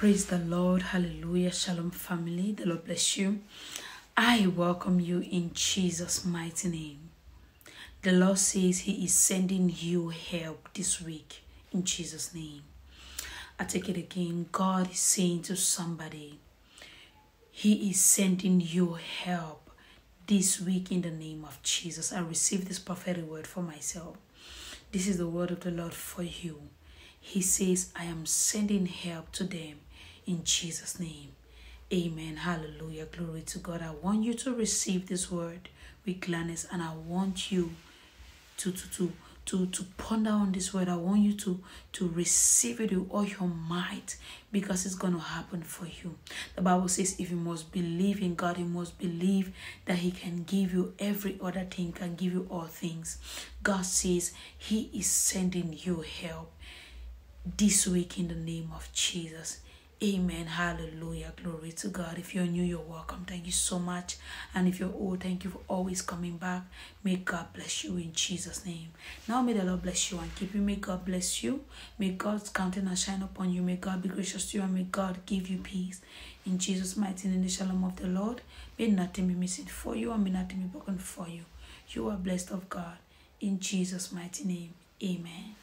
Praise the Lord. Hallelujah. Shalom, family. The Lord bless you. I welcome you in Jesus' mighty name. The Lord says He is sending you help this week in Jesus' name. I take it again. God is saying to somebody, He is sending you help this week in the name of Jesus. I receive this prophetic word for myself. This is the word of the Lord for you. He says, I am sending help to them in Jesus' name. Amen. Hallelujah. Glory to God. I want you to receive this word with gladness and I want you to to to to, to ponder on this word. I want you to to receive it with all your might because it's going to happen for you. The Bible says if you must believe in God, you must believe that He can give you every other thing, can give you all things. God says He is sending you help this week in the name of Jesus. Amen. Hallelujah. Glory to God. If you're new, you're welcome. Thank you so much. And if you're old, thank you for always coming back. May God bless you in Jesus' name. Now may the Lord bless you and keep you. May God bless you. May God's countenance shine upon you. May God be gracious to you and may God give you peace. In Jesus' mighty name, the shalom of the Lord. May nothing be missing for you and may nothing be broken for you. You are blessed of God. In Jesus' mighty name. Amen.